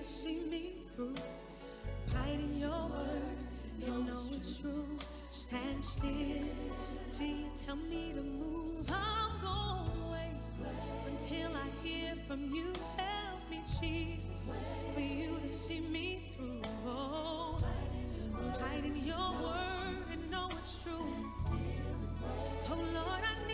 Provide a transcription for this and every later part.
to see me through. Hide in your word and know it's true. Stand still till you tell me to move. I'm going away until I hear from you. Help me, Jesus, for you to see me through. Oh, I'm hiding your word and know it's true. Oh Lord, I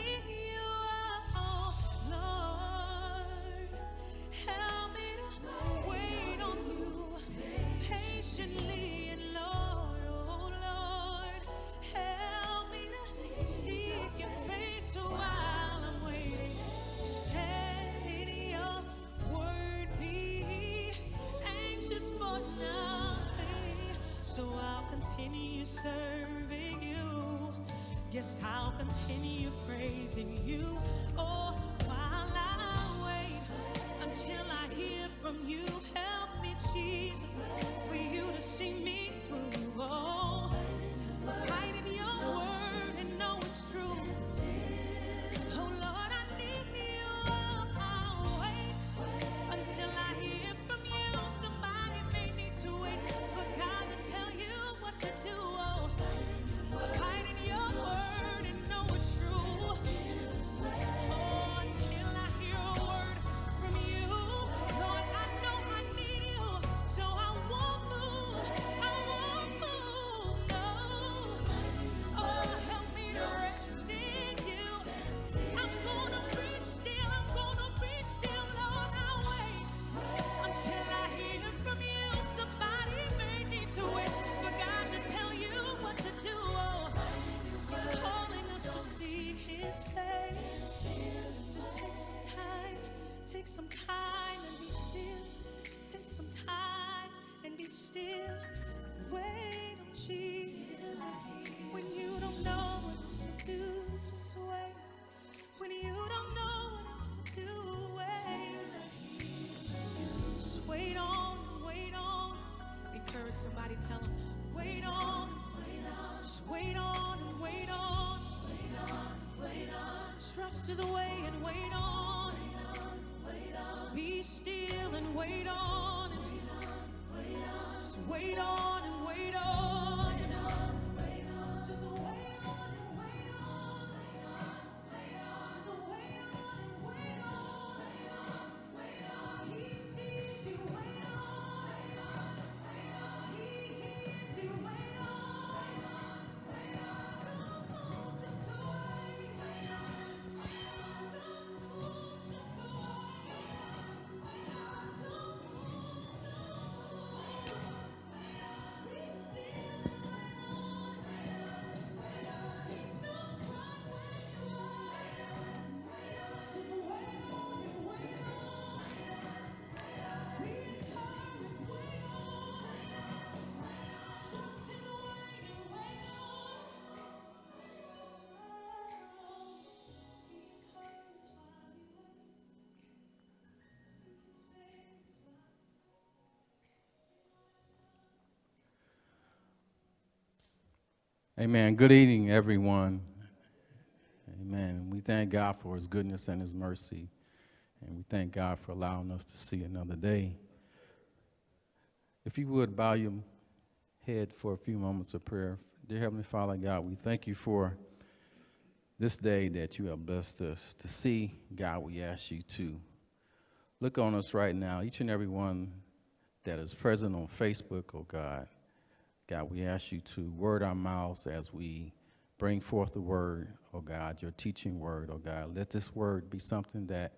serving you. Yes, I'll continue praising you. Oh, while I wait until I hear from you, help me, Jesus, for you to see me through. Oh, Amen. Good evening, everyone. Amen. We thank God for his goodness and his mercy. And we thank God for allowing us to see another day. If you would bow your head for a few moments of prayer. Dear Heavenly Father God, we thank you for this day that you have blessed us to see. God, we ask you to look on us right now, each and every one that is present on Facebook, oh God. God, we ask you to word our mouths as we bring forth the word, oh God, your teaching word, oh God. Let this word be something that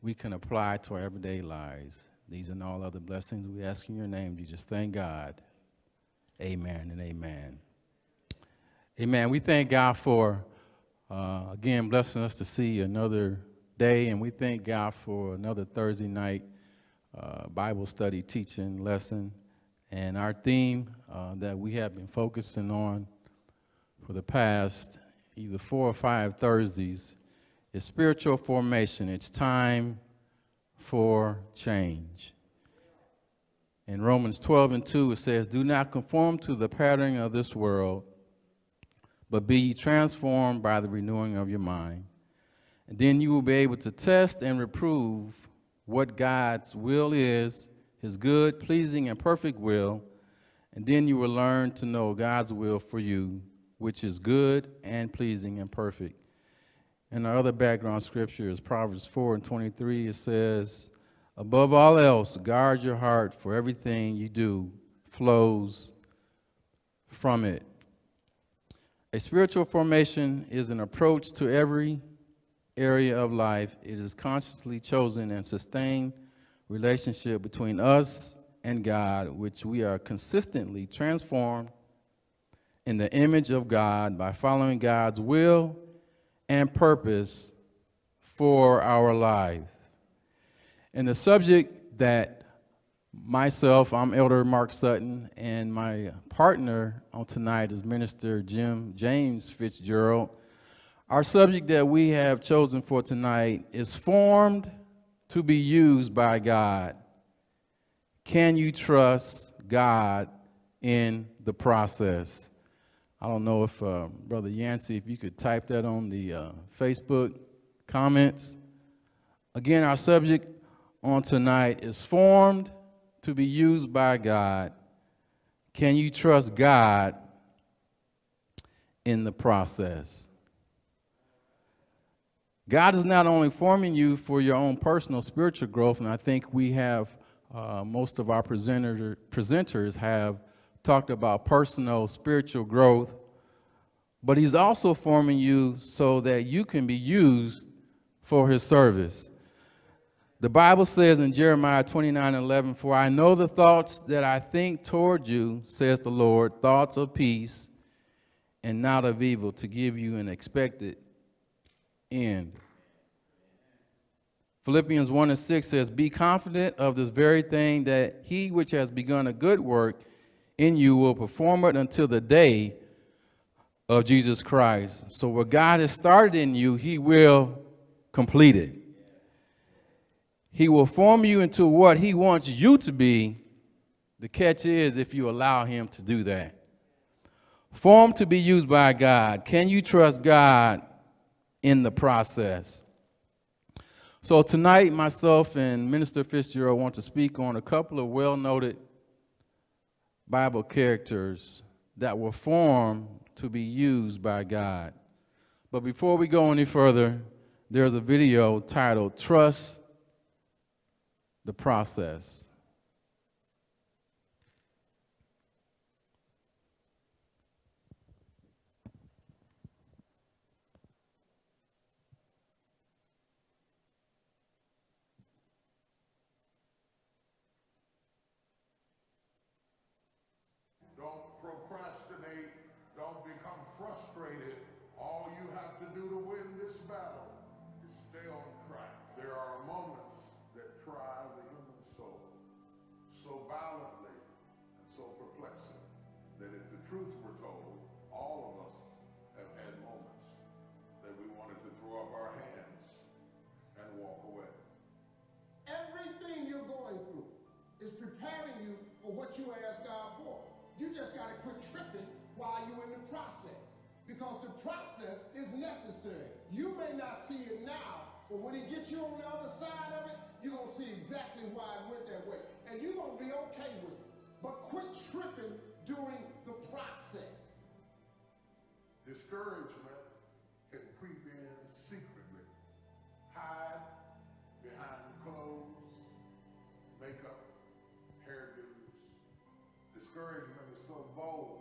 we can apply to our everyday lives. These and all other blessings we ask in your name, Jesus. Thank God. Amen and amen. Amen. We thank God for, uh, again, blessing us to see another day, and we thank God for another Thursday night uh, Bible study teaching lesson. And our theme uh, that we have been focusing on for the past either four or five Thursdays is spiritual formation. It's time for change. In Romans 12 and 2, it says, Do not conform to the pattern of this world, but be transformed by the renewing of your mind. And then you will be able to test and reprove what God's will is, his good, pleasing, and perfect will, and then you will learn to know God's will for you, which is good and pleasing and perfect. And our other background scripture is Proverbs 4 and 23. It says, Above all else, guard your heart, for everything you do flows from it. A spiritual formation is an approach to every area of life. It is consciously chosen and sustained relationship between us and God, which we are consistently transformed in the image of God by following God's will and purpose for our life. And the subject that myself, I'm Elder Mark Sutton, and my partner on tonight is Minister Jim James Fitzgerald. Our subject that we have chosen for tonight is formed to be used by God. Can you trust God in the process? I don't know if uh, Brother Yancey, if you could type that on the uh, Facebook comments. Again, our subject on tonight is formed to be used by God. Can you trust God in the process? God is not only forming you for your own personal spiritual growth, and I think we have, uh, most of our presenter, presenters have talked about personal spiritual growth, but He's also forming you so that you can be used for His service. The Bible says in Jeremiah 29 11, For I know the thoughts that I think toward you, says the Lord, thoughts of peace and not of evil, to give you an expected end. Philippians 1 and 6 says, Be confident of this very thing, that he which has begun a good work in you will perform it until the day of Jesus Christ. So, what God has started in you, he will complete it. He will form you into what he wants you to be. The catch is if you allow him to do that. Formed to be used by God. Can you trust God in the process. So tonight, myself and Minister Fitzgerald want to speak on a couple of well-noted Bible characters that were formed to be used by God. But before we go any further, there's a video titled Trust the Process. But when he gets you on the other side of it, you're going to see exactly why it went that way. And you're going to be okay with it. But quit tripping during the process. Discouragement can creep in secretly, hide behind clothes, makeup, hairdos. Discouragement is so bold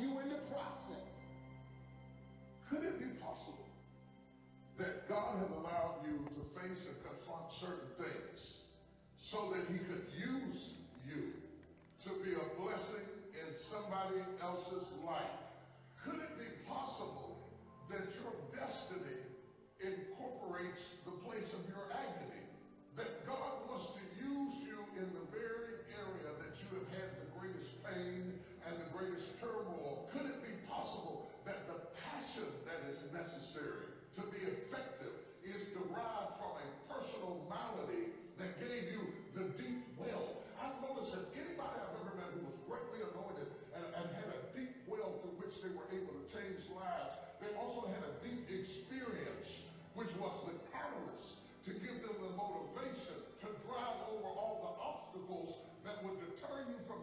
you in the process. Could it be possible that God has allowed you to face and confront certain things so that he could use you to be a blessing in somebody else's life? Could it be possible that your destiny incorporates the place of your agony? That God wants to use you in the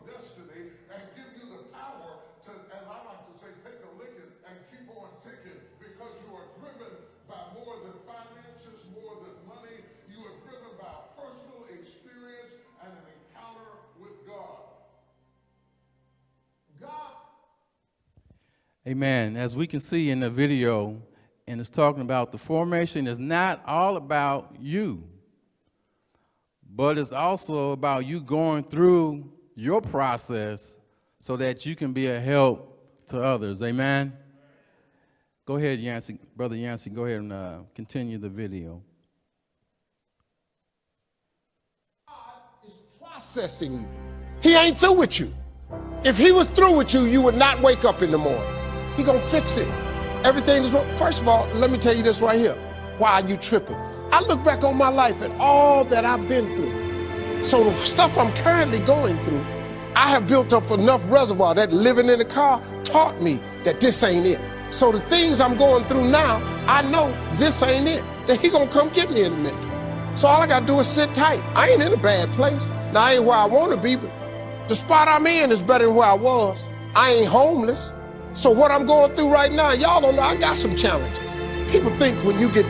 destiny and give you the power to, as I like to say, take a licking and keep on ticking because you are driven by more than finances, more than money. You are driven by a personal experience and an encounter with God. God Amen. As we can see in the video, and it's talking about the formation is not all about you, but it's also about you going through your process so that you can be a help to others. Amen. Go ahead, Yancey, brother Yancey. Go ahead and uh, continue the video. God is processing you. He ain't through with you. If he was through with you, you would not wake up in the morning. He gonna fix it. Everything is wrong. First of all, let me tell you this right here. Why are you tripping? I look back on my life and all that I've been through. So the stuff I'm currently going through, I have built up enough reservoir that living in the car taught me that this ain't it. So the things I'm going through now, I know this ain't it. That he gonna come get me in a minute. So all I gotta do is sit tight. I ain't in a bad place. Now I ain't where I wanna be, but the spot I'm in is better than where I was. I ain't homeless. So what I'm going through right now, y'all don't know I got some challenges. People think when you get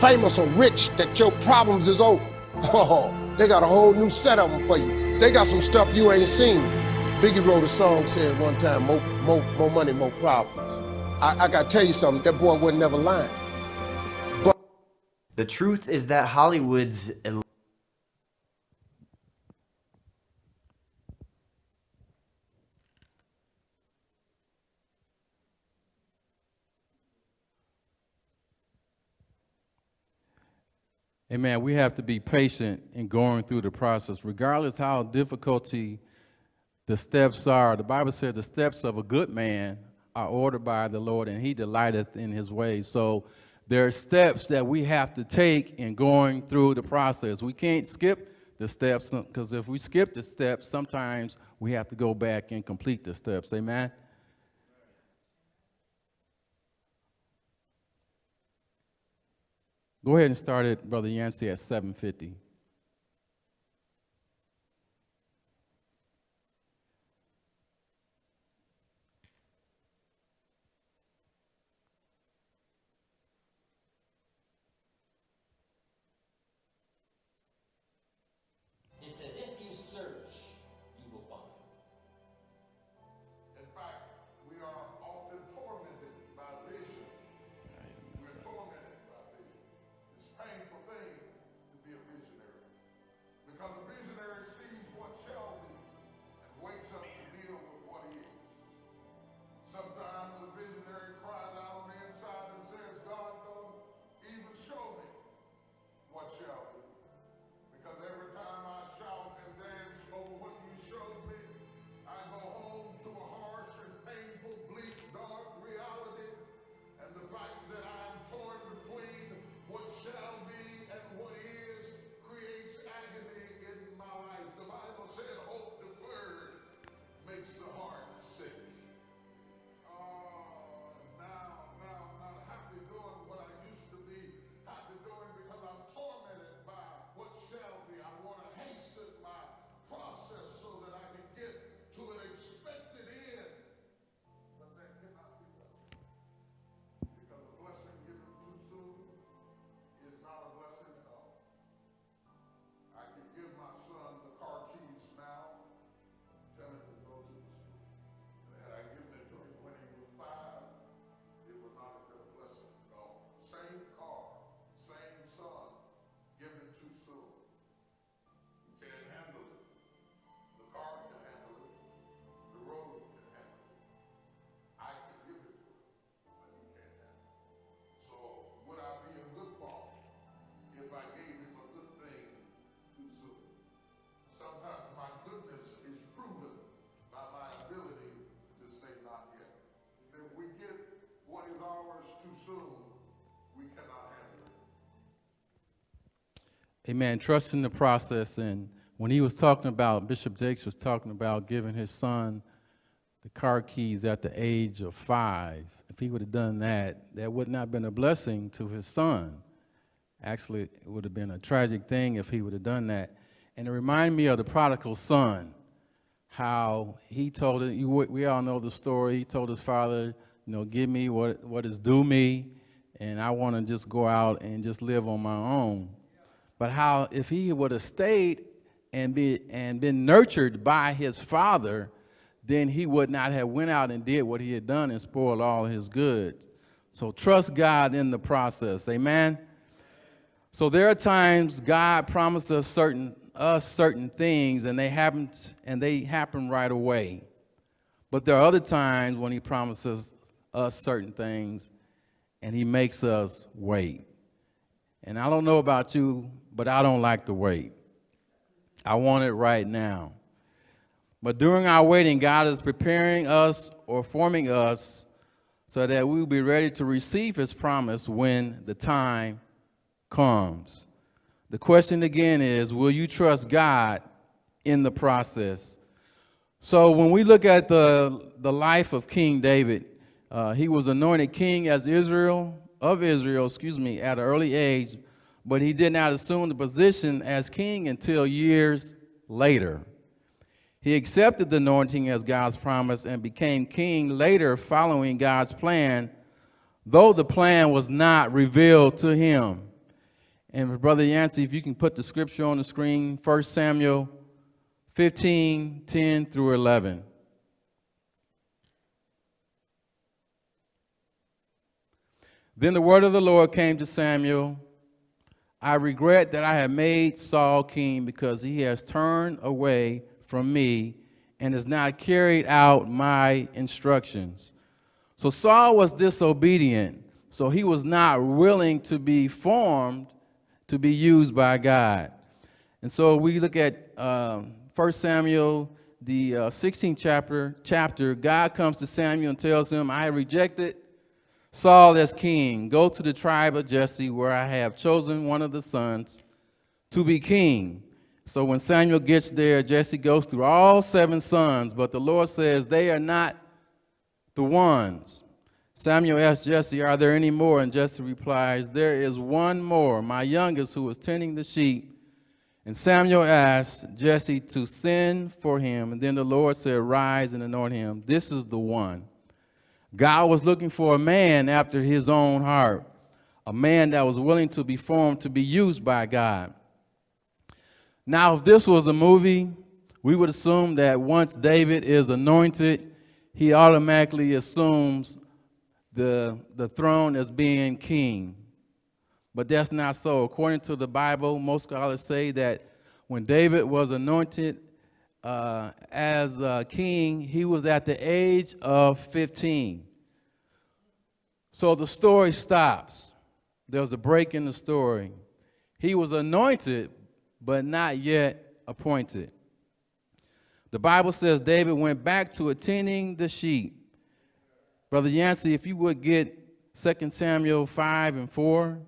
famous or rich that your problems is over. Oh, they got a whole new set of them for you. They got some stuff you ain't seen. Biggie wrote a song said one time, more, more, more money, more problems. I, I gotta tell you something, that boy wasn't never lying. But the truth is that Hollywood's Amen. We have to be patient in going through the process, regardless how difficulty the steps are. The Bible says the steps of a good man are ordered by the Lord, and he delighteth in his ways. So there are steps that we have to take in going through the process. We can't skip the steps because if we skip the steps, sometimes we have to go back and complete the steps. Amen. Go ahead and start it, Brother Yancey, at 750. Amen. Trusting the process. And when he was talking about, Bishop Jakes was talking about giving his son the car keys at the age of five. If he would have done that, that would not have been a blessing to his son. Actually, it would have been a tragic thing if he would have done that. And it reminded me of the prodigal son, how he told it, you, we all know the story. He told his father, you know, give me what, what is due me, and I want to just go out and just live on my own. But how if he would have stayed and be and been nurtured by his father, then he would not have went out and did what he had done and spoiled all his goods. So trust God in the process. Amen. So there are times God promises us certain us certain things and they happen and they happen right away. But there are other times when he promises us certain things and he makes us wait. And I don't know about you, but I don't like to wait. I want it right now. But during our waiting, God is preparing us or forming us so that we will be ready to receive his promise when the time comes. The question again is will you trust God in the process? So when we look at the, the life of King David, uh, he was anointed king as Israel, of Israel, excuse me, at an early age, but he did not assume the position as king until years later. He accepted the anointing as God's promise and became king later following God's plan, though the plan was not revealed to him. And Brother Yancey, if you can put the scripture on the screen, 1 Samuel 15, 10 through 11. Then the word of the Lord came to Samuel I regret that I have made Saul king because he has turned away from me and has not carried out my instructions. So Saul was disobedient, so he was not willing to be formed to be used by God. And so we look at uh, 1 Samuel, the uh, 16th chapter, chapter. God comes to Samuel and tells him, I rejected Saul as king. Go to the tribe of Jesse, where I have chosen one of the sons to be king. So when Samuel gets there, Jesse goes through all seven sons, but the Lord says they are not the ones. Samuel asks Jesse, Are there any more? And Jesse replies, There is one more, my youngest, who is tending the sheep. And Samuel asked Jesse to send for him. And then the Lord said, Rise and anoint him. This is the one. God was looking for a man after his own heart, a man that was willing to be formed to be used by God. Now, if this was a movie, we would assume that once David is anointed, he automatically assumes the, the throne as being king. But that's not so. According to the Bible, most scholars say that when David was anointed, uh, as uh, king, he was at the age of 15. So the story stops. There's a break in the story. He was anointed, but not yet appointed. The Bible says David went back to attending the sheep. Brother Yancey, if you would get 2 Samuel 5 and 4.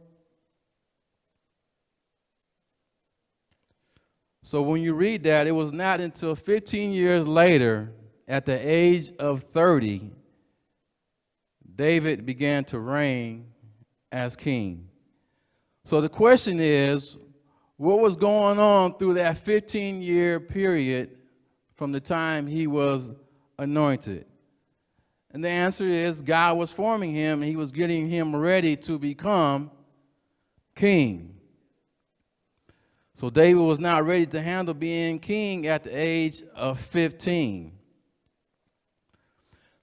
So when you read that, it was not until 15 years later, at the age of 30, David began to reign as king. So the question is, what was going on through that 15 year period from the time he was anointed? And the answer is God was forming him and he was getting him ready to become king. So David was not ready to handle being king at the age of 15.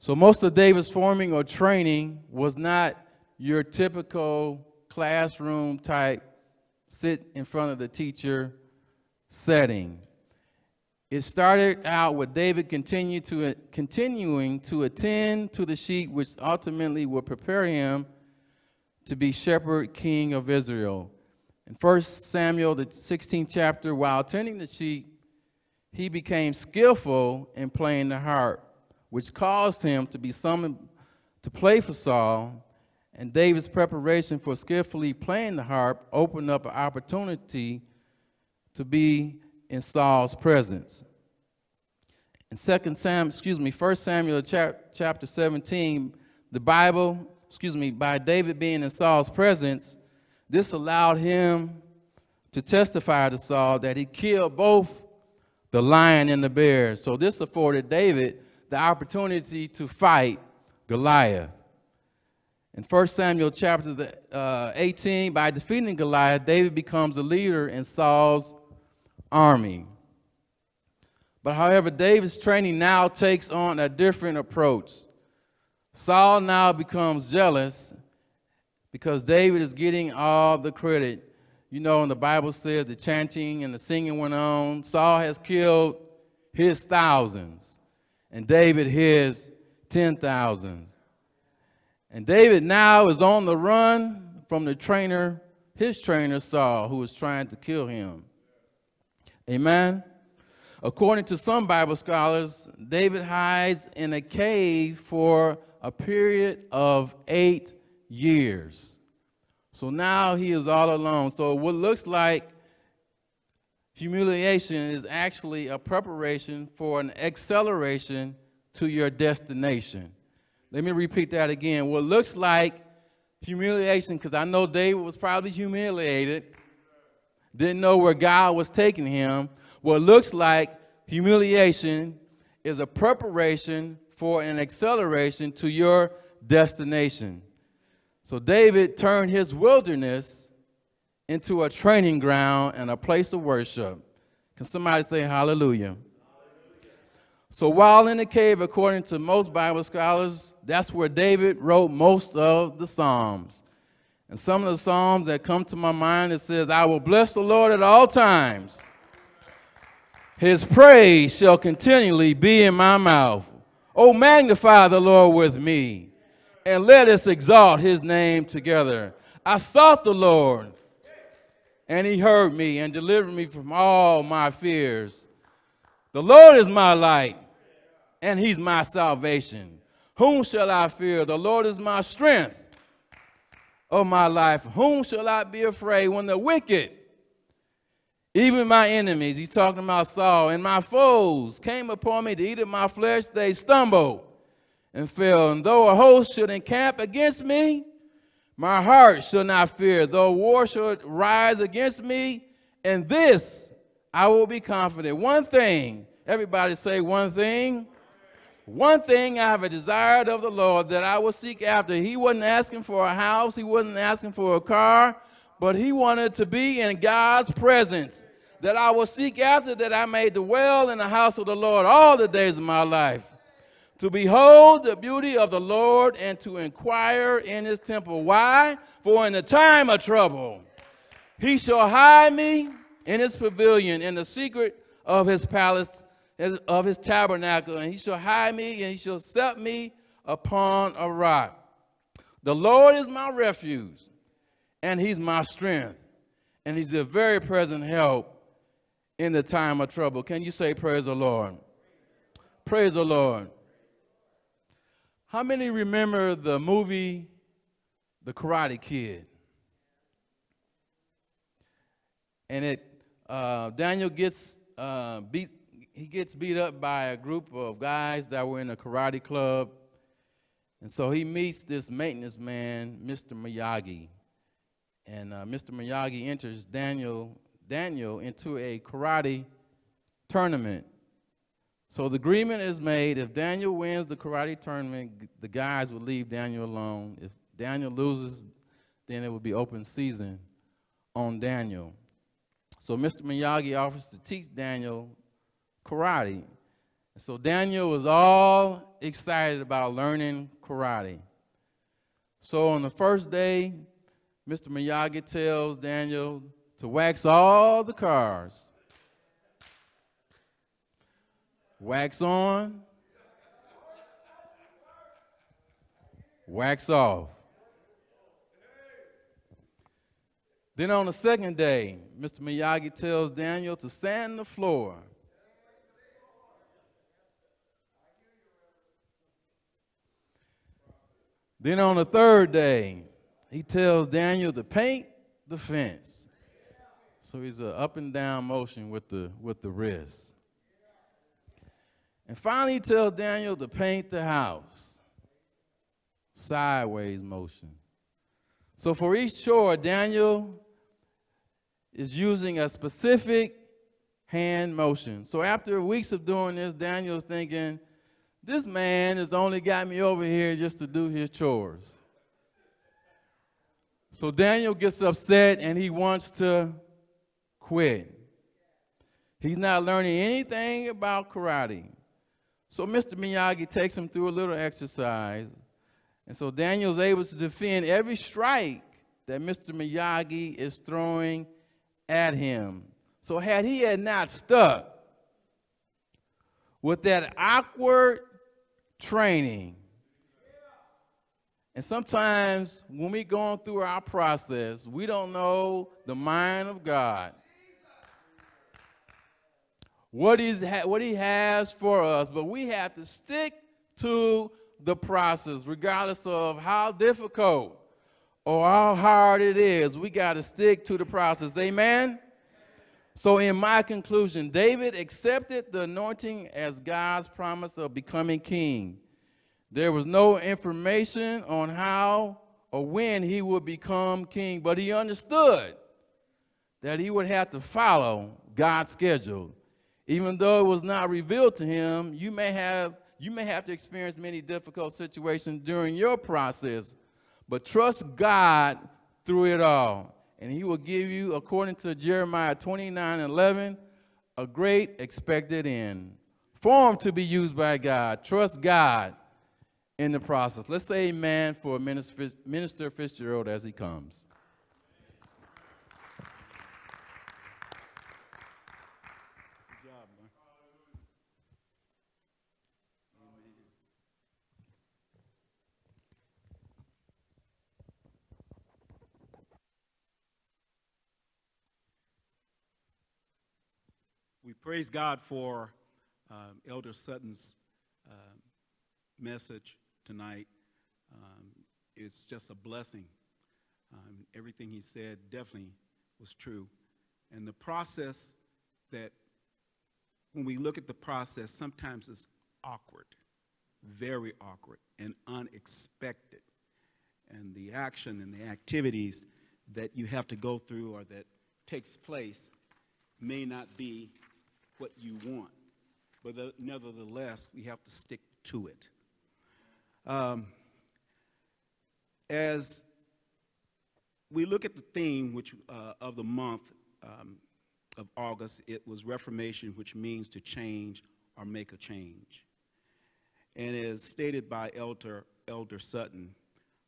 So most of David's forming or training was not your typical classroom type sit in front of the teacher setting. It started out with David continue to, continuing to attend to the sheep, which ultimately would prepare him to be shepherd king of Israel. In 1 Samuel, the 16th chapter, while tending the sheep, he became skillful in playing the harp, which caused him to be summoned to play for Saul. And David's preparation for skillfully playing the harp opened up an opportunity to be in Saul's presence. In 2 Sam, excuse me, 1 Samuel chap, chapter 17, the Bible, excuse me, by David being in Saul's presence, this allowed him to testify to Saul that he killed both the lion and the bear. So this afforded David the opportunity to fight Goliath. In 1 Samuel chapter uh, 18, by defeating Goliath, David becomes a leader in Saul's army. But however, David's training now takes on a different approach. Saul now becomes jealous because David is getting all the credit. You know, and the Bible says the chanting and the singing went on. Saul has killed his thousands, and David his ten thousands. And David now is on the run from the trainer, his trainer Saul, who was trying to kill him. Amen. According to some Bible scholars, David hides in a cave for a period of eight years. So now he is all alone. So what looks like humiliation is actually a preparation for an acceleration to your destination. Let me repeat that again. What looks like humiliation, because I know David was probably humiliated, didn't know where God was taking him. What looks like humiliation is a preparation for an acceleration to your destination. So David turned his wilderness into a training ground and a place of worship. Can somebody say hallelujah? So while in the cave, according to most Bible scholars, that's where David wrote most of the Psalms. And some of the Psalms that come to my mind, it says, I will bless the Lord at all times. His praise shall continually be in my mouth. Oh, magnify the Lord with me, and let us exalt his name together. I sought the Lord, and he heard me and delivered me from all my fears. The Lord is my light, and he's my salvation. Whom shall I fear? The Lord is my strength of my life. Whom shall I be afraid when the wicked, even my enemies, he's talking about Saul, and my foes came upon me to eat of my flesh, they stumbled and fell. And though a host should encamp against me, my heart shall not fear. Though war should rise against me, and this I will be confident. One thing, everybody say one thing. One thing I have a desired of the Lord that I will seek after. He wasn't asking for a house, he wasn't asking for a car, but he wanted to be in God's presence. That I will seek after, that I may dwell in the house of the Lord all the days of my life. To behold the beauty of the Lord and to inquire in his temple. Why? For in the time of trouble, he shall hide me in his pavilion, in the secret of his palace of his tabernacle, and he shall hide me, and he shall set me upon a rock. The Lord is my refuge, and he's my strength, and he's a very present help in the time of trouble. Can you say, Praise the Lord? Praise the Lord. How many remember the movie The Karate Kid? And it uh, Daniel gets uh, beat he gets beat up by a group of guys that were in a karate club. And so he meets this maintenance man, Mr. Miyagi. And uh, Mr. Miyagi enters Daniel, Daniel into a karate tournament. So the agreement is made if Daniel wins the karate tournament, the guys will leave Daniel alone. If Daniel loses, then it will be open season on Daniel. So Mr. Miyagi offers to teach Daniel karate. So Daniel was all excited about learning karate. So on the first day, Mr. Miyagi tells Daniel to wax all the cars. Wax on, wax off. Then on the second day, Mr. Miyagi tells Daniel to sand the floor. Then on the third day, he tells Daniel to paint the fence. So he's a up and down motion with the with the wrist. And finally he tells Daniel to paint the house. Sideways motion. So for each chore, Daniel is using a specific hand motion. So after weeks of doing this, Daniel's thinking, this man has only got me over here just to do his chores. So Daniel gets upset and he wants to quit. He's not learning anything about karate. So Mr. Miyagi takes him through a little exercise. And so Daniel's able to defend every strike that Mr. Miyagi is throwing at him. So had he had not stuck with that awkward training, and sometimes when we're going through our process, we don't know the mind of God. What, he's what he has for us, but we have to stick to the process, regardless of how difficult or how hard it is. We got to stick to the process. Amen? So, in my conclusion, David accepted the anointing as God's promise of becoming king. There was no information on how or when he would become king, but he understood that he would have to follow God's schedule. Even though it was not revealed to him, you may have you may have to experience many difficult situations during your process, but trust God through it all. And he will give you, according to Jeremiah 29 11, a great expected end. Form to be used by God. Trust God in the process. Let's say amen for Minister Fitzgerald as he comes. We praise God for um, Elder Sutton's uh, message tonight. Um, it's just a blessing. Um, everything he said definitely was true. And the process that, when we look at the process, sometimes it's awkward, very awkward, and unexpected. And the action and the activities that you have to go through or that takes place may not be what you want. But the, nevertheless, we have to stick to it. Um, as we look at the theme which, uh, of the month um, of August, it was Reformation, which means to change or make a change. And as stated by Elder, Elder Sutton,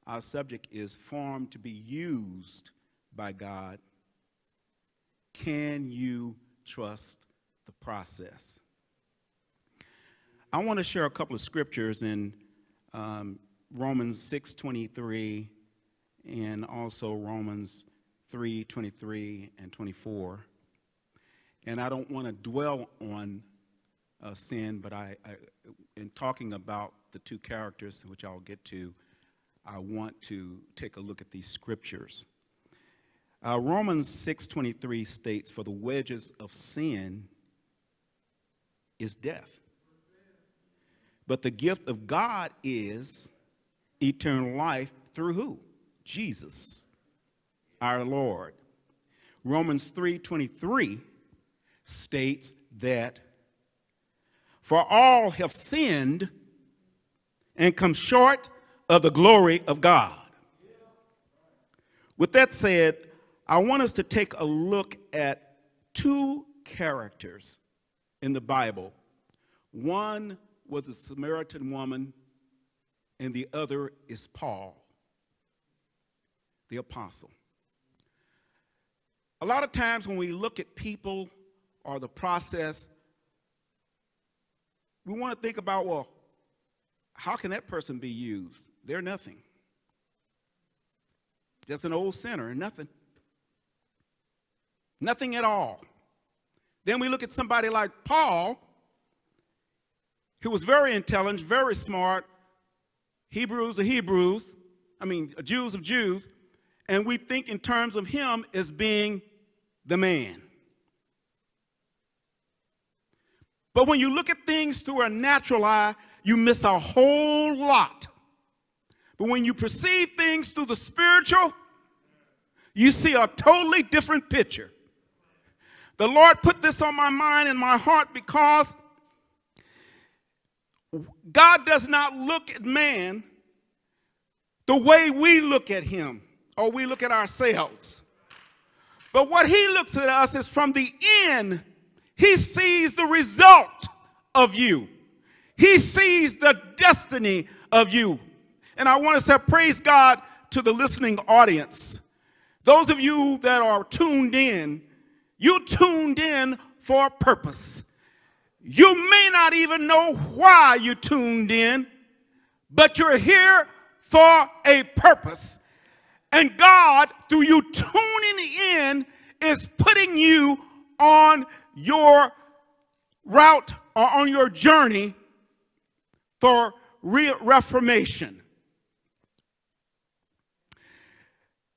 our subject is formed to be used by God. Can you trust the process? I want to share a couple of scriptures in um, Romans 6:23 and also Romans 3:23 and 24. And I don't want to dwell on uh, sin, but I, I, in talking about the two characters, which I'll get to, I want to take a look at these scriptures. Uh, Romans 6:23 states, "For the wages of sin is death." But the gift of God is eternal life through who? Jesus, our Lord. Romans 3:23 states that for all have sinned and come short of the glory of God. With that said, I want us to take a look at two characters in the Bible. One was the Samaritan woman, and the other is Paul, the apostle. A lot of times when we look at people or the process, we want to think about, well, how can that person be used? They're nothing. Just an old sinner, and nothing. Nothing at all. Then we look at somebody like Paul, who was very intelligent, very smart. Hebrews of Hebrews, I mean, Jews of Jews. And we think in terms of him as being the man. But when you look at things through a natural eye, you miss a whole lot. But when you perceive things through the spiritual, you see a totally different picture. The Lord put this on my mind and my heart because God does not look at man the way we look at him or we look at ourselves. But what he looks at us is from the end, he sees the result of you. He sees the destiny of you. And I want to say, praise God to the listening audience. Those of you that are tuned in, you tuned in for a purpose. You may not even know why you tuned in, but you're here for a purpose. And God, through you tuning in, is putting you on your route or on your journey for re- reformation.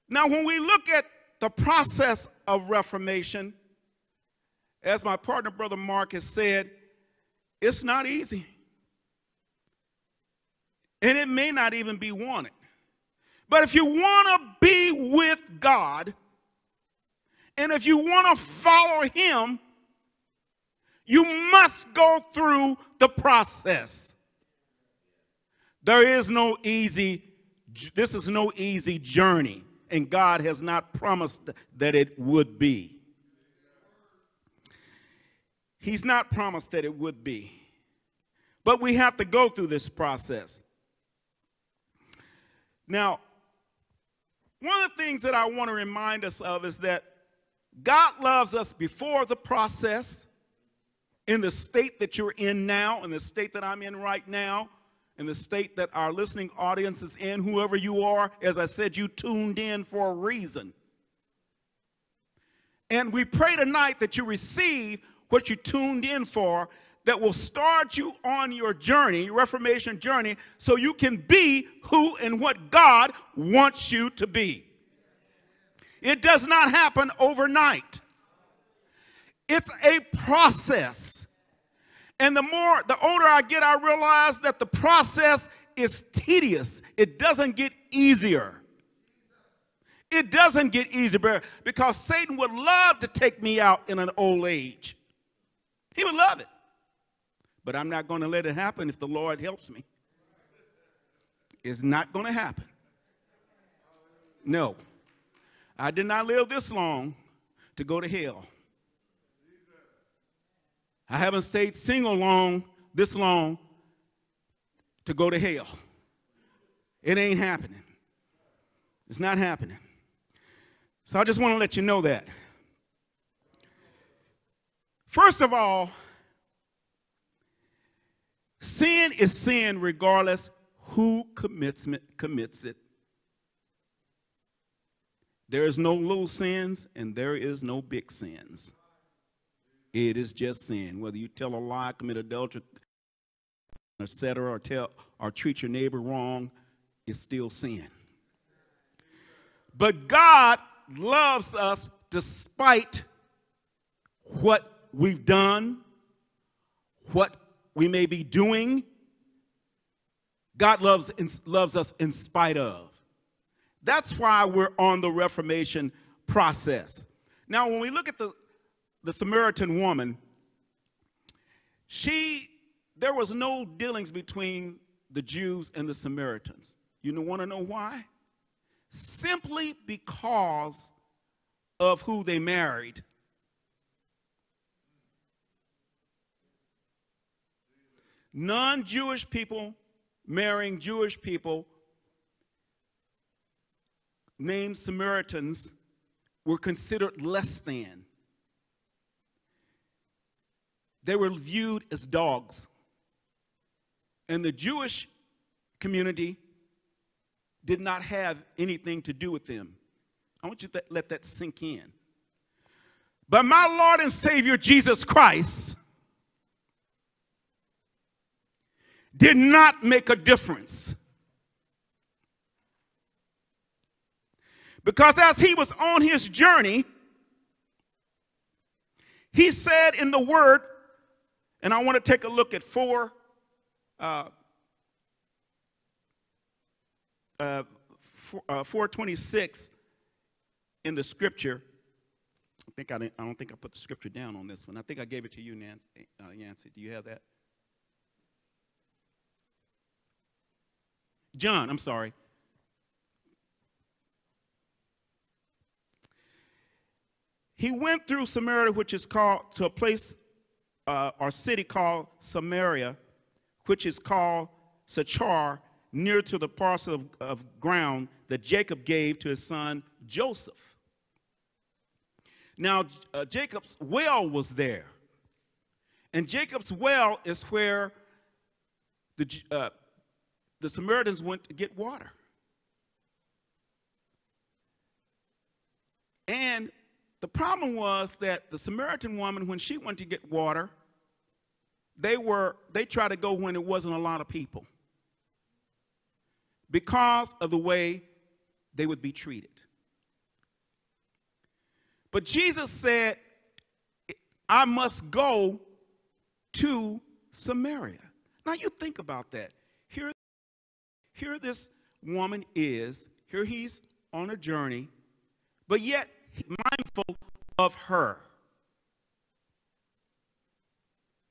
Now, when we look at the process of reformation, as my partner, Brother Mark, has said, it's not easy. And it may not even be wanted. But if you want to be with God, and if you want to follow Him, you must go through the process. There is no easy, this is no easy journey, and God has not promised that it would be. He's not promised that it would be. But we have to go through this process. Now, one of the things that I want to remind us of is that God loves us before the process, in the state that you're in now, in the state that I'm in right now, in the state that our listening audience is in, whoever you are, as I said, you tuned in for a reason. And we pray tonight that you receive what you tuned in for that will start you on your journey, Reformation journey, so you can be who and what God wants you to be. It does not happen overnight. It's a process. And the more, the older I get, I realize that the process is tedious. It doesn't get easier. It doesn't get easier because Satan would love to take me out in an old age. He would love it. But I'm not going to let it happen if the Lord helps me. It's not going to happen. No. I did not live this long to go to hell. I haven't stayed single long this long to go to hell. It ain't happening. It's not happening. So I just want to let you know that. First of all, sin is sin regardless who commits, commits it. There is no little sins and there is no big sins. It is just sin. Whether you tell a lie, commit adultery, etc., or tell or treat your neighbor wrong, it's still sin. But God loves us despite what we've done, what we may be doing. God loves, loves us in spite of. That's why we're on the Reformation process. Now, when we look at the, the Samaritan woman, she, there was no dealings between the Jews and the Samaritans. You want to know why? Simply because of who they married. Non Jewish people marrying Jewish people named Samaritans were considered less than. They were viewed as dogs. And the Jewish community did not have anything to do with them. I want you to let that sink in. But my Lord and Savior Jesus Christ did not make a difference. Because as he was on his journey, He said in the word, and I want to take a look at four, uh, uh, four, uh, 426 in the scripture. I think I, didn't, I don't think I put the scripture down on this one. I think I gave it to you, Nancy. Uh, Yancy. Do you have that? John, I'm sorry. He went through Samaria, which is called to a place uh, or city called Samaria, which is called Sychar, near to the parcel of, of ground that Jacob gave to his son Joseph. Now, uh, Jacob's well was there. And Jacob's well is where the, uh, the Samaritans went to get water. And the problem was that the Samaritan woman, when she went to get water, they were they tried to go when it wasn't a lot of people because of the way they would be treated. But Jesus said, I must go to Samaria. Now you think about that. Here, here this woman is, here he's on a journey, but yet mindful of her.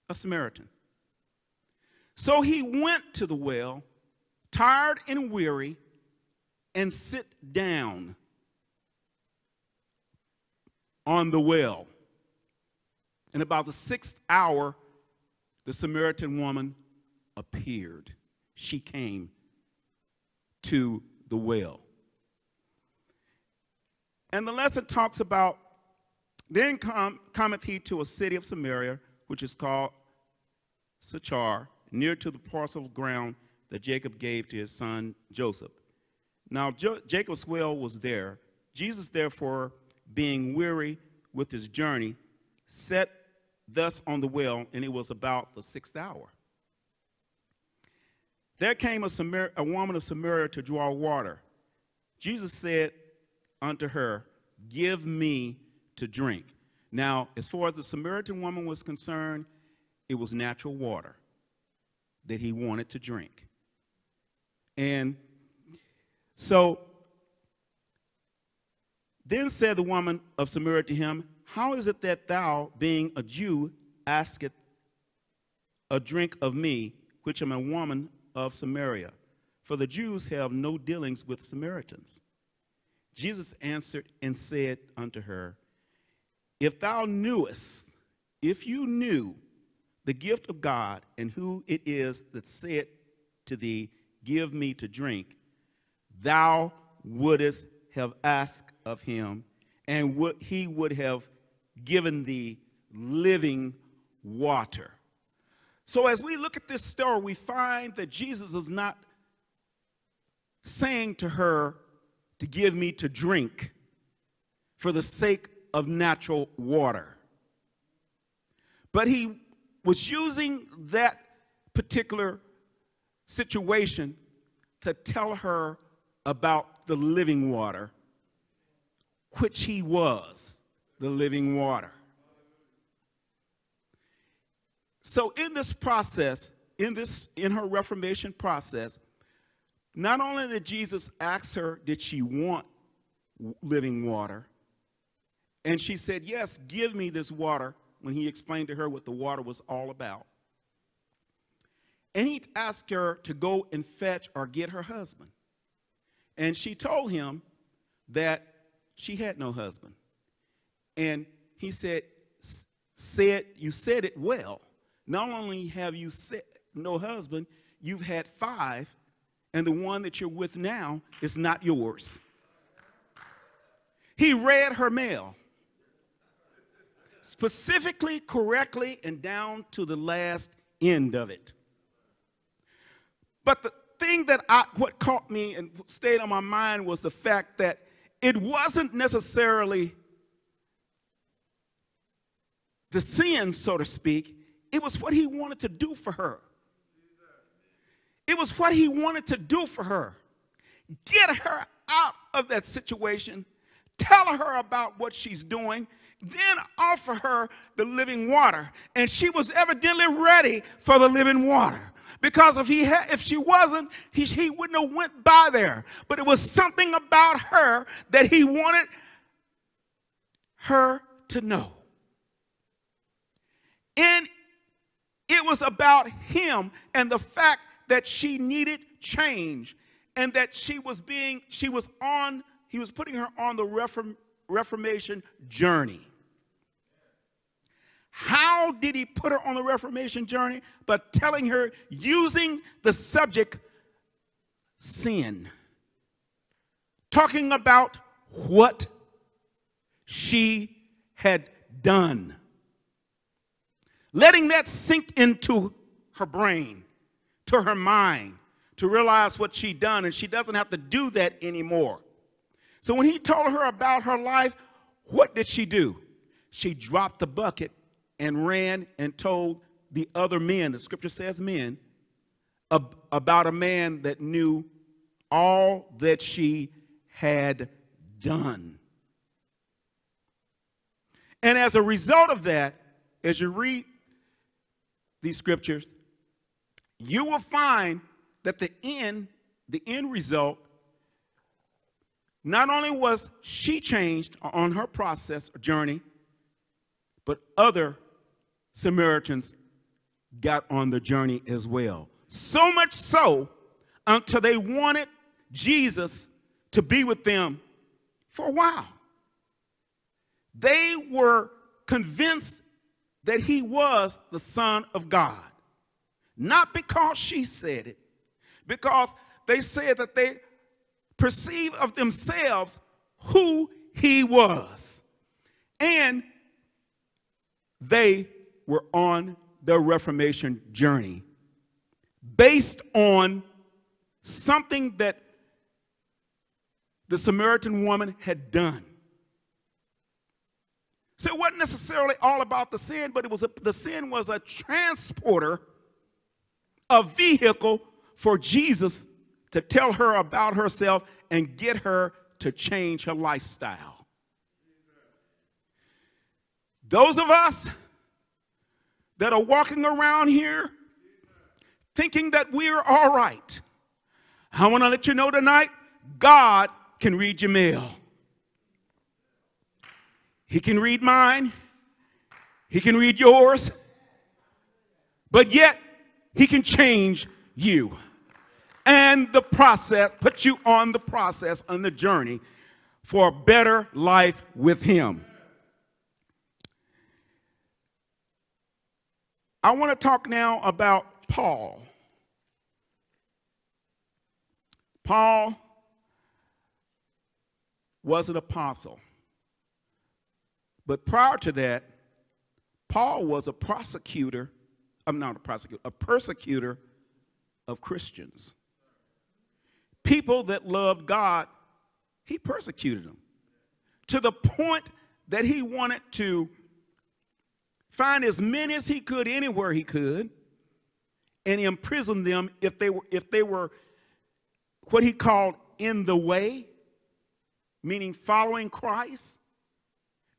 A Samaritan. So he went to the well, tired and weary, and sit down on the well. And about the sixth hour, the Samaritan woman appeared. She came to the well. And the lesson talks about then come, cometh he to a city of Samaria, which is called Sychar, near to the parcel of ground that Jacob gave to his son Joseph. Now jo- Jacob's well was there. Jesus, therefore, being weary with his journey, sat thus on the well, and it was about the sixth hour. There came a, Samar- a woman of Samaria to draw water. Jesus said unto her, Give me to drink. Now, as far as the Samaritan woman was concerned, it was natural water that he wanted to drink. And so then said the woman of Samaria to him, How is it that thou, being a Jew, askest a drink of me, which am a woman of Samaria? For the Jews have no dealings with Samaritans. Jesus answered and said unto her, If thou knewest, if you knew the gift of God and who it is that said to thee, Give me to drink, thou wouldest have asked of him, and would, he would have given thee living water. So, as we look at this story, we find that Jesus is not saying to her, to give me to drink for the sake of natural water. But he was using that particular situation to tell her about the living water, which he was the living water. So in this process, in this in her reformation process, not only did Jesus ask her, did she want living water? And she said, Yes, give me this water, when he explained to her what the water was all about. And he asked her to go and fetch or get her husband. And she told him that she had no husband. And he said, said You said it well. Not only have you said no husband, you've had five, and the one that you're with now is not yours. He read her mail specifically, correctly, and down to the last end of it. But the thing that I, what caught me and stayed on my mind was the fact that it wasn't necessarily the sin, so to speak, it was what he wanted to do for her. It was what he wanted to do for her. Get her out of that situation. Tell her about what she's doing then offer her the living water. And she was evidently ready for the living water. Because if he had, if she wasn't, he, he wouldn't have went by there. But it was something about her that he wanted her to know. And it was about him and the fact that she needed change and that she was being, she was on, he was putting her on the Reform, Reformation journey. How did he put her on the Reformation journey? But telling her, using the subject sin, talking about what she had done, letting that sink into her brain, to her mind, to realize what she'd done, and she doesn't have to do that anymore. So when he told her about her life, what did she do? She dropped the bucket and ran and told the other men, the scripture says men, ab- about a man that knew all that she had done. And as a result of that, as you read these scriptures, you will find that the end, the end result, not only was she changed on her process or journey, but other Samaritans got on the journey as well. So much so until they wanted Jesus to be with them for a while. They were convinced that he was the Son of God. Not because she said it, because they said that they perceive of themselves who he was. And they were on the Reformation journey based on something that the Samaritan woman had done. So it wasn't necessarily all about the sin, but it was a, the sin was a transporter, a vehicle for Jesus to tell her about herself and get her to change her lifestyle. Those of us that are walking around here thinking that we're all right, I want to let you know tonight God can read your mail. He can read mine, He can read yours, but yet He can change you. And the process, put you on the process, on the journey for a better life with Him. I want to talk now about Paul. Paul was an apostle. But prior to that, Paul was a prosecutor, I'm not a prosecutor, a persecutor of Christians. People that loved God, he persecuted them to the point that he wanted to find as many as he could anywhere he could and imprison them if they were if they were what he called in the way meaning following Christ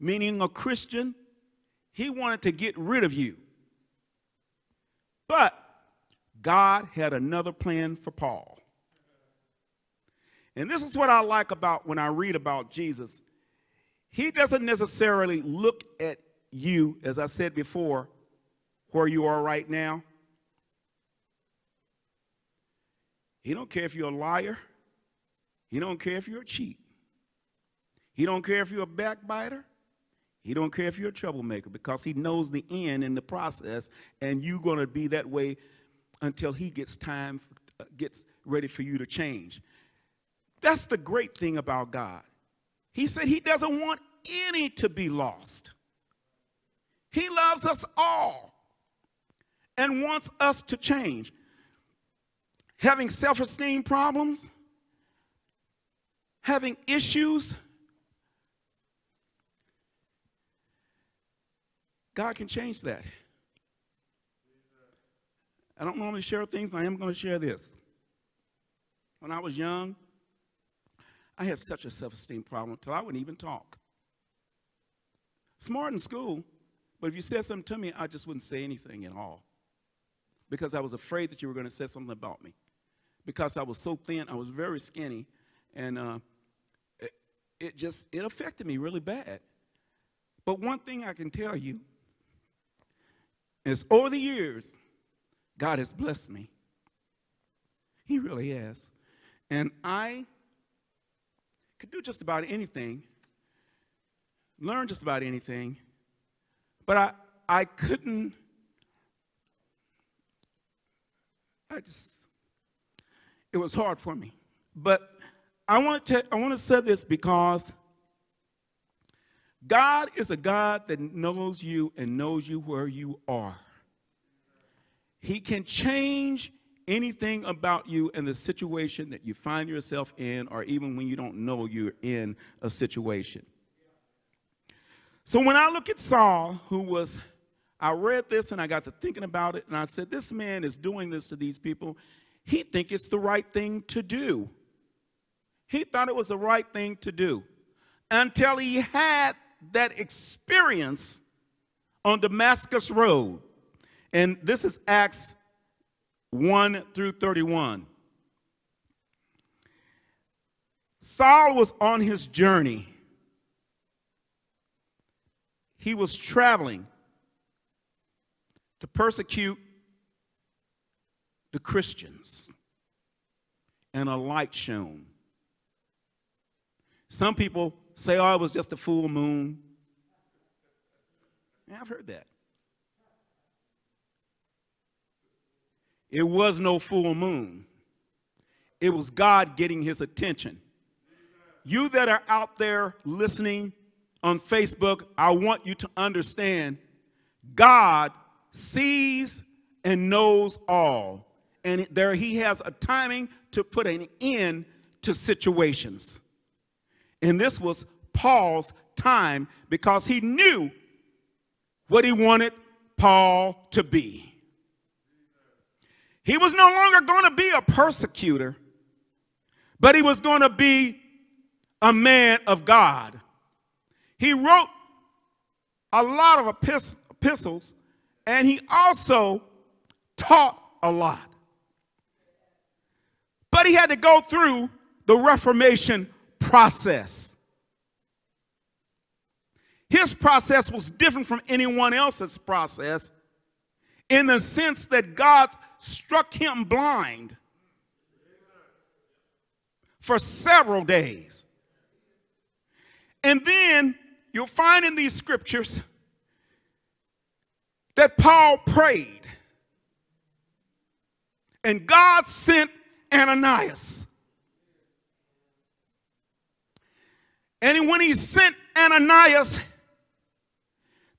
meaning a Christian. He wanted to get rid of you. But God had another plan for Paul. And this is what I like about when I read about Jesus. He doesn't necessarily look at you, as I said before, where you are right now. He don't care if you're a liar. He don't care if you're a cheat. He don't care if you're a backbiter. He don't care if you're a troublemaker because he knows the end in the process and you're going to be that way until he gets time uh, gets ready for you to change. That's the great thing about God. He said he doesn't want any to be lost. He loves us all and wants us to change. Having self esteem problems, having issues, God can change that. I don't normally share things, but I am going to share this. When I was young, I had such a self esteem problem until I wouldn't even talk. Smart in school, but if you said something to me, I just wouldn't say anything at all. Because I was afraid that you were going to say something about me. Because I was so thin, I was very skinny, and uh, it, it just it affected me really bad. But one thing I can tell you is over the years, God has blessed me. He really has. And I could do just about anything, learn just about anything, but I, I couldn't, I just, it was hard for me. But I want to, I want to say this because God is a God that knows you and knows you where you are. He can change anything about you and the situation that you find yourself in, or even when you don't know you're in a situation. So when I look at Saul, who was, I read this and I got to thinking about it, and I said, This man is doing this to these people. He think it's the right thing to do. He thought it was the right thing to do until he had that experience on Damascus Road. And this is Acts 1 through 31. Saul was on his journey. He was traveling to persecute the Christians, and a light shone. Some people say, oh, it was just a full moon. Yeah, I've heard that. It was no full moon. It was God getting his attention. You that are out there listening on Facebook, I want you to understand God sees and knows all. And there he has a timing to put an end to situations. And this was Paul's time because he knew what he wanted Paul to be. He was no longer going to be a persecutor, but he was going to be a man of God. He wrote a lot of epistles, and he also taught a lot. But he had to go through the Reformation process. His process was different from anyone else's process in the sense that God struck him blind for several days. And then you'll find in these scriptures that Paul prayed. And God sent Ananias. And when he sent Ananias,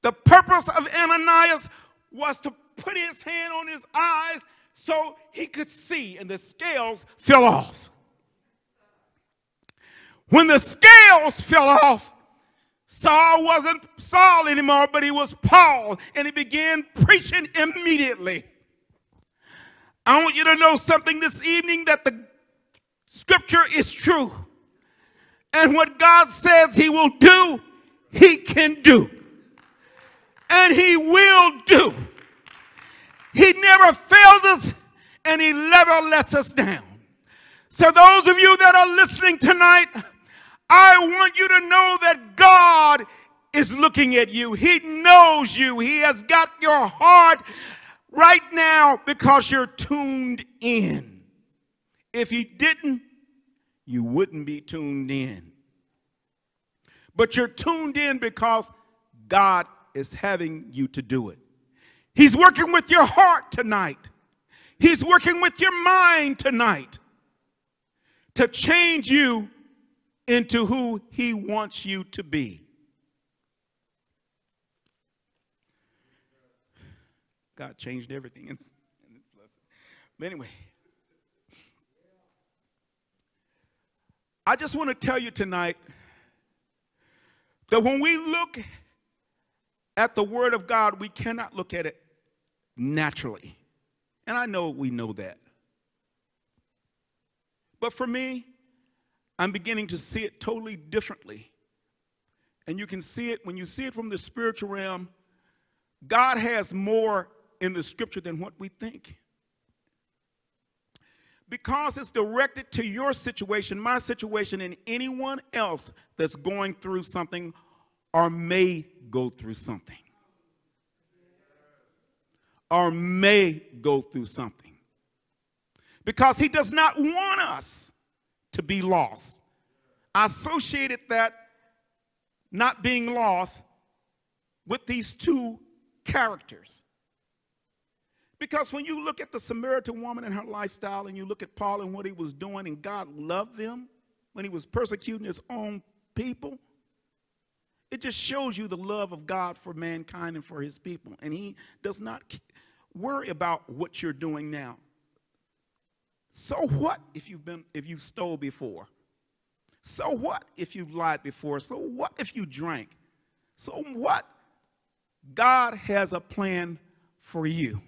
the purpose of Ananias was to put his hand on his eyes so he could see, and the scales fell off. When the scales fell off, Saul wasn't Saul anymore, but he was Paul, and he began preaching immediately. I want you to know something this evening that the scripture is true. And what God says he will do, he can do. And he will do. He never fails us and he never lets us down. So, those of you that are listening tonight, I want you to know that God is looking at you. He knows you. He has got your heart right now because you're tuned in. If He didn't, you wouldn't be tuned in. But you're tuned in because God is having you to do it. He's working with your heart tonight. He's working with your mind tonight to change you into who He wants you to be. God changed everything in this, in this lesson. But anyway, I just want to tell you tonight that when we look at the Word of God, we cannot look at it naturally. And I know we know that. But for me, I'm beginning to see it totally differently. and you can see it when you see it from the spiritual realm. God has more in the scripture than what we think. Because it's directed to your situation, my situation, and anyone else that's going through something or may go through something. Or may go through something. Because he does not want us to be lost. I associated that not being lost with these two characters. Because when you look at the Samaritan woman and her lifestyle, and you look at Paul and what he was doing, and God loved them when he was persecuting his own people, it just shows you the love of God for mankind and for his people. And he does not worry about what you're doing now. So what if you've been if you stole before? So what if you lied before? So what if you drank? So what? God has a plan for you.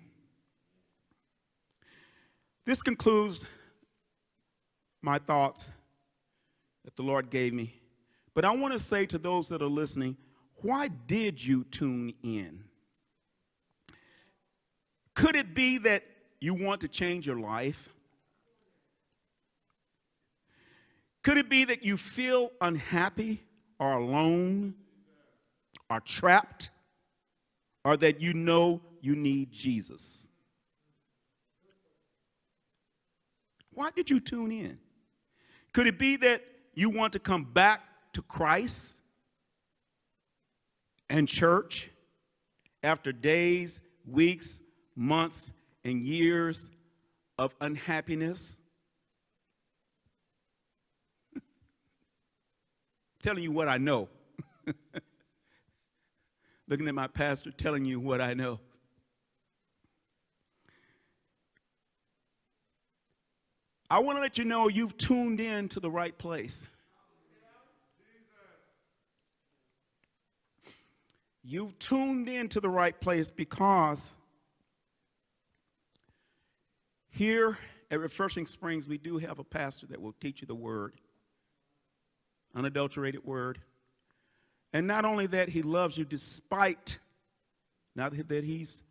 This concludes my thoughts that the Lord gave me. But I want to say to those that are listening, why did you tune in? Could it be that you want to change your life? Could it be that you feel unhappy or alone or trapped or that you know you need Jesus? Why did you tune in? Could it be that you want to come back to Christ and church after days, weeks, months, and years of unhappiness? Telling you what I know. Looking at my pastor, telling you what I know. I want to let you know you've tuned in to the right place. You've tuned in to the right place because here at Refreshing Springs, we do have a pastor that will teach you the word unadulterated word. And not only that, he loves you despite, not that he's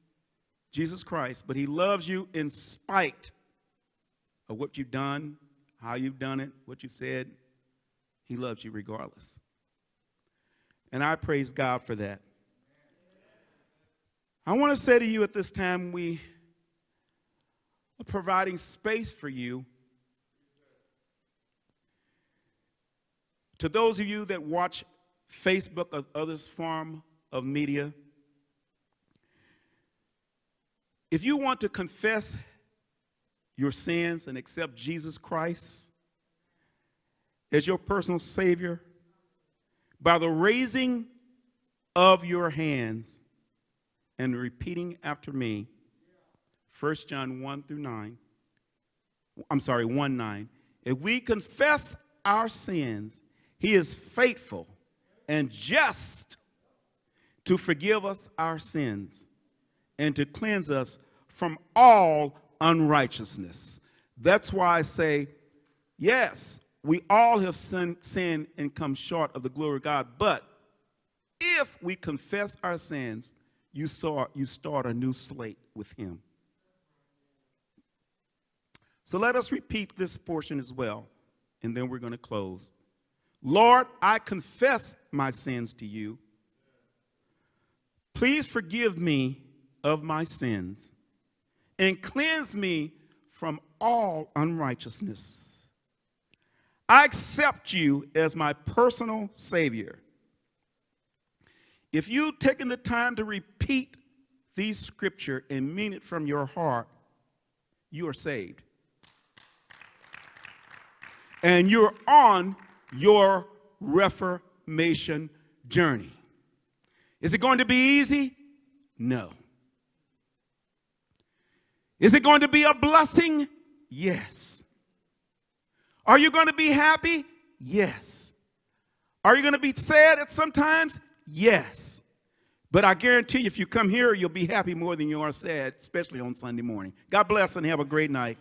Jesus Christ, but he loves you in spite of what you've done, how you've done it, what you've said. He loves you regardless. And I praise God for that. I want to say to you at this time, we are providing space for you To those of you that watch Facebook or other form of media, if you want to confess your sins and accept Jesus Christ as your personal Savior, by the raising of your hands and repeating after me, 1 John 1 through 9, I'm sorry, 1 9. If we confess our sins, he is faithful and just to forgive us our sins and to cleanse us from all unrighteousness. That's why I say, yes, we all have sin, sinned and come short of the glory of God, but if we confess our sins, you, saw, you start a new slate with Him. So let us repeat this portion as well, and then we're going to close. Lord, I confess my sins to you. Please forgive me of my sins and cleanse me from all unrighteousness. I accept you as my personal Savior. If you've taken the time to repeat these scripture and mean it from your heart, you are saved. And you're on your Reformation journey. Is it going to be easy? No. Is it going to be a blessing? Yes. Are you going to be happy? Yes. Are you going to be sad at sometimes? Yes. But I guarantee you, if you come here, you'll be happy more than you are sad, especially on Sunday morning. God bless and have a great night.